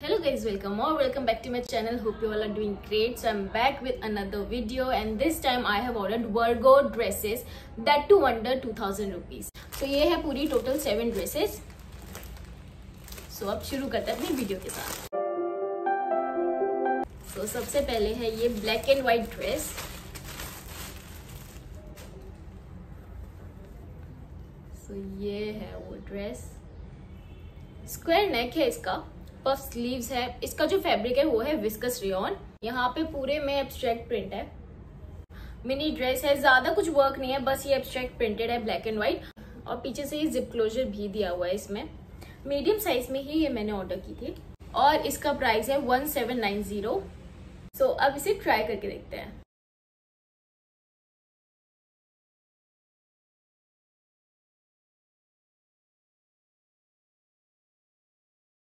hello guys welcome or welcome back to my channel hope you all are doing great so i'm back with another video and this time i have ordered virgo dresses that to under 2000 rupees so ये है पूरी total seven dresses so अब शुरू करते हैं अपनी video के साथ so, सबसे पहले है ये black and white dress so ये है वो ड्रेस स्क्वायर नेक है इसका पफ स्लीव्स है। इसका जो फैब्रिक है, वो है विस्कस रियन यहाँ पे पूरे में एब्स्ट्रैक्ट प्रिंट है। मिनी ड्रेस है, ज़्यादा कुछ वर्क नहीं है, बस ये एब्स्ट्रैक्ट प्रिंटेड है ब्लैक एंड व्हाइट और पीछे से ये जिप क्लोजर भी दिया हुआ है इसमें। मीडियम साइज़ में ही ये मैंने ऑर्डर की थी। और इसका प्राइस है one seven nine zero so अब इसे ट्राई करके देखते हैं।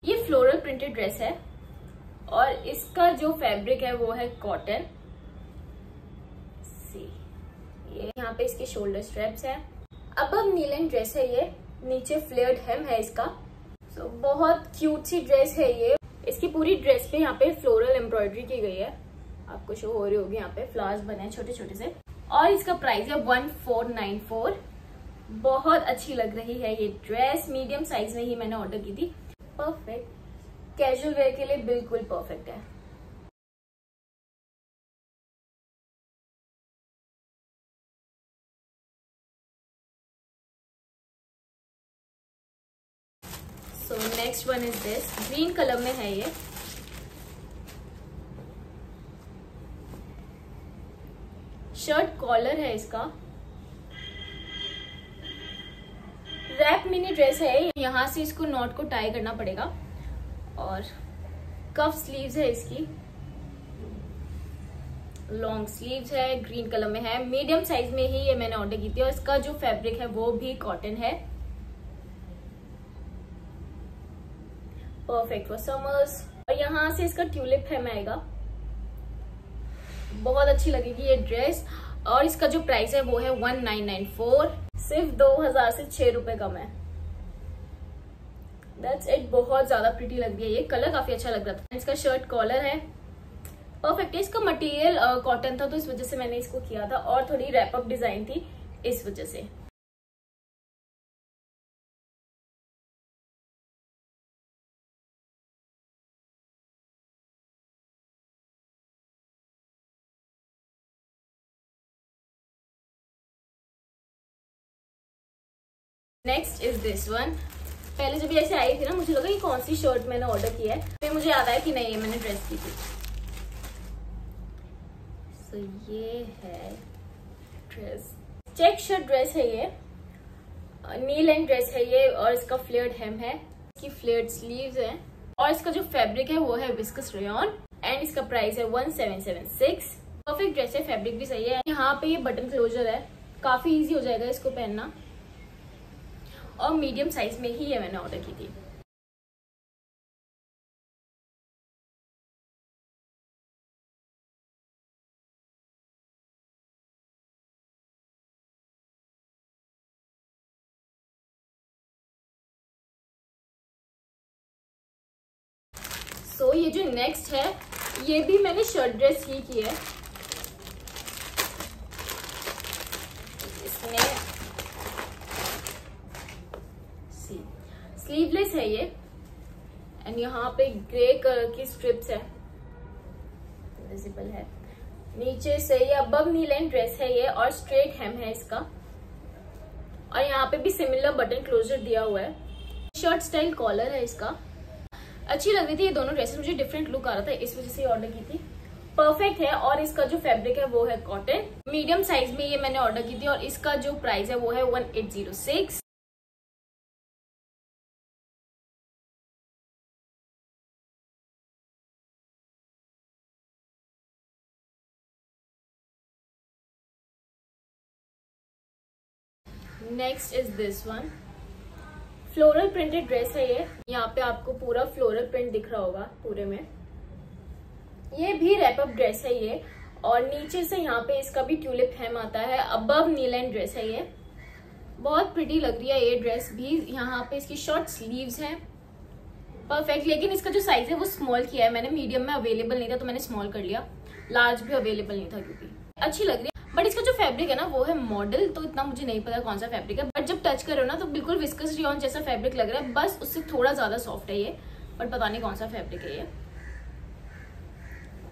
ये फ्लोरल प्रिंटेड ड्रेस है और इसका जो फैब्रिक है वो है कॉटन सी ये यहाँ पे इसके शोल्डर स्ट्रेप्स है. अब अब नीलन ड्रेस है ये, नीचे फ्लेयर्ड हेम है इसका. सो बहुत क्यूट सी ड्रेस है ये. इसकी पूरी ड्रेस पे यहाँ पे फ्लोरल एम्ब्रॉयडरी की गई है. आपको शो हो रही होगी यहाँ पे फ्लावर्स बने हैं छोटे छोटे से. और इसका प्राइस है वन फोर नाइन फोर बहुत अच्छी लग रही है ये ड्रेस मीडियम साइज़ में ही मैंने ऑर्डर की थी. परफेक्ट कैजुअल वेयर के लिए बिल्कुल परफेक्ट है। So next one is this green colour में है ये। शर्ट कॉलर है इसका। रैप मिनी ड्रेस है, यहाँ से इसको नॉट को टाई करना पड़ेगा। और कफ स्लीव्स है इसकी। लॉन्ग स्लीव्स है ग्रीन कलर में है। मीडियम साइज़ में ही ये मैंने ऑर्डर की थी और इसका जो फैब्रिक है, वो भी कॉटन है। परफेक्ट फॉर समर्स और यहाँ से इसका ट्यूलिप है आएगा। बहुत अच्छी लगेगी ये ड्रेस और इसका जो प्राइस है, वो है वन नाइन नाइन फोर सिर्फ़ दो हज़ार से छह रुपए कम है। दैट्स इट बहुत ज़्यादा प्रिटी लग रही है ये। कलर काफ़ी अच्छा लग रहा था। इसका शर्ट कॉलर है। परफेक्ट है। इसका मटेरियल कॉटन था तो इस वजह से मैंने इसको किया था। और थोड़ी रैपअप डिज़ाइन थी इस वजह से। नेक्स्ट इज़ दिस वन पहले जब ऐसे आई थी ना मुझे लगा ये कौन सी शर्ट मैंने ऑर्डर किया है। फिर मुझे याद आया कि नहीं ये मैंने ड्रेस की थी। सो so, ये है ड्रेस चेक शर्ट ड्रेस है ये। नील एंड ड्रेस है ये और इसका फ्लेयर्ड हेम है। इसकी फ्लेयर्ड स्लीव्स है। और इसका जो फैब्रिक है वो है विस्कस रेन एंड इसका प्राइस है one seven seven six perfect dress है फैब्रिक भी सही है। यहाँ पे ये बटन क्लोजर है। काफ़ी इजी हो जाएगा इसको पहनना। और मीडियम साइज़ में ही ये मैंने ऑर्डर की थी। सो so, ये जो नेक्स्ट है ये भी मैंने शर्ट ड्रेस ही की है। स्लीवलेस है ये। एंड यहाँ पे ग्रे कलर की स्ट्रिप्स है। विजिबल है। नीचे से ये अबव नी लाइन ड्रेस है ये और स्ट्रेट हेम है इसका। और यहाँ पे भी सिमिलर बटन क्लोजर दिया हुआ है। शर्ट स्टाइल कॉलर है इसका। अच्छी लग रही थी ये दोनों ड्रेसेस मुझे डिफरेंट लुक आ रहा था, इस वजह से ऑर्डर की थी। परफेक्ट है और इसका जो फैब्रिक है वो है कॉटन मीडियम साइज़ में ये मैंने ऑर्डर की थी और इसका जो प्राइस है वो है one eight zero six next is this one floral printed dress है ये। यहाँ पे आपको पूरा फ्लोरल प्रिंट दिख रहा होगा पूरे में। ये भी रैपअप ड्रेस है ये। और नीचे से यहाँ पे इसका भी ट्यूलिप हेम आता है। अबव नीलैंड ड्रेस है ये। बहुत प्रिटी लग रही है ये ड्रेस भी। यहाँ पे इसकी शॉर्ट स्लीव्स हैं। परफेक्ट लेकिन इसका जो साइज़ है वो स्मॉल किया है। मैंने मीडियम में अवेलेबल नहीं था तो मैंने स्मॉल कर लिया। लार्ज भी अवेलेबल नहीं था, क्योंकि। अच्छी लग रही है। बट इसका जो फैब्रिक है ना, वो है मॉडल तो इतना मुझे नहीं पता कौन सा फैब्रिक है। बट जब टच करो ना तो बिल्कुल विस्कस रियॉन जैसा फैब्रिक लग रहा है। बस उससे थोड़ा ज़्यादा सॉफ्ट है ये बट पता नहीं कौन सा फैब्रिक है ये।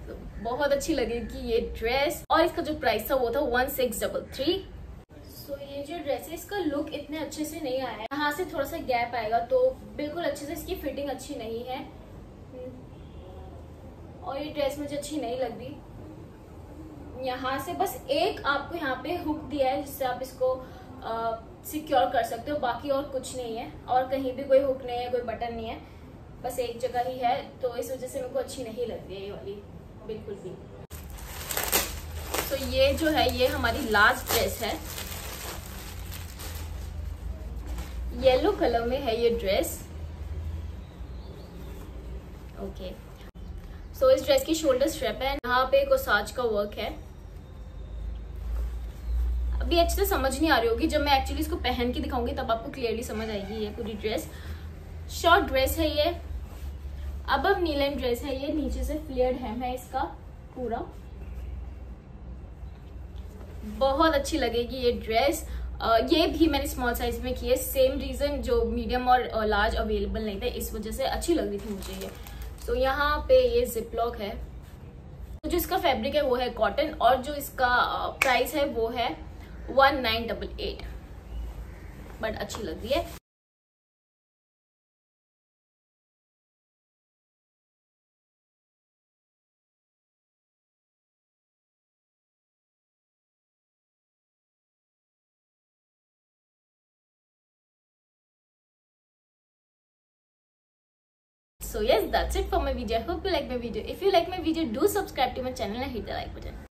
तो बहुत अच्छी लगेगी ये ड्रेस और इसका जो प्राइस था, वो था one six double three so ये जो ड्रेस है, इसका लुक इतने अच्छे से नहीं आया है। यहाँ से थोड़ा सा गैप आएगा तो बिल्कुल अच्छे से इसकी फिटिंग अच्छी नहीं है। और ये ड्रेस मुझे अच्छी नहीं लग रही। यहाँ से बस एक आपको यहाँ पे हुक दिया है जिससे आप इसको सिक्योर कर सकते हो। बाकी और कुछ नहीं है। और कहीं भी कोई हुक नहीं है कोई बटन नहीं है। बस एक जगह ही है तो इस वजह से मेरे को अच्छी नहीं लग रही है ये वाली। बिल्कुल भी। तो ये जो है ये हमारी लास्ट ड्रेस है। येलो कलर में है ये dress okay okay. So so, इस ड्रेस की शोल्डर स्ट्रेप है। यहाँ पे कोसाज का वर्क है। अभी अच्छे से समझ नहीं आ रही होगी। जब मैं एक्चुअली इसको पहन के दिखाऊँगी, तब आपको क्लियरली समझ आएगी ये पूरी ड्रेस शॉर्ट ड्रेस है ये। अब अब नीलन ड्रेस है ये। नीचे से फ्लेयर्ड हेम है इसका पूरा। बहुत अच्छी लगेगी ये ड्रेस ये भी मैंने स्मॉल साइज़ में की है। सेम रीजन जो मीडियम और लार्ज अवेलेबल नहीं था, इस वजह से अच्छी लग रही थी मुझे ये। तो यहाँ पे ये जिपलॉक है। तो जो इसका फैब्रिक है वो है कॉटन और जो इसका प्राइस है वो है one nine double eight but अच्छी लग रही है so yes that's it for my video i hope you like my video if you like my video do subscribe to my channel and hit the like button